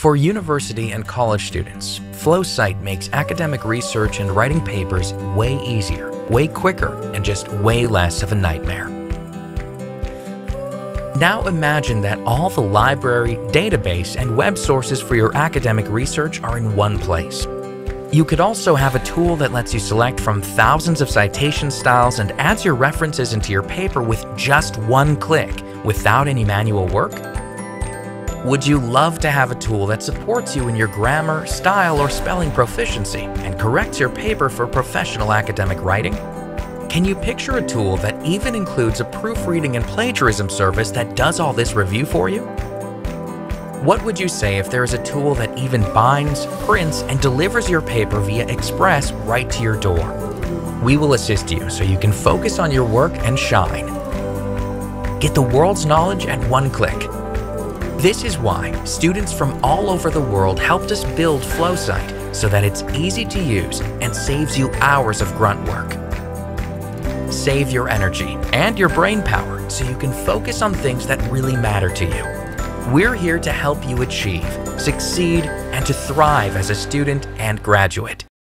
For university and college students, Flowcite makes academic research and writing papers way easier, way quicker, and just way less of a nightmare. Now imagine that all the library, database, and web sources for your academic research are in one place. You could also have a tool that lets you select from thousands of citation styles and adds your references into your paper with just one click without any manual work. Would you love to have a tool that supports you in your grammar, style, or spelling proficiency and corrects your paper for professional academic writing? Can you picture a tool that even includes a proofreading and plagiarism service that does all this review for you? What would you say if there is a tool that even binds, prints, and delivers your paper via express right to your door? We will assist you so you can focus on your work and shine. Get the world's knowledge at one click this is why students from all over the world helped us build Flowcite so that it's easy to use and saves you hours of grunt work. Save your energy and your brain power so you can focus on things that really matter to you. We're here to help you achieve, succeed, and to thrive as a student and graduate.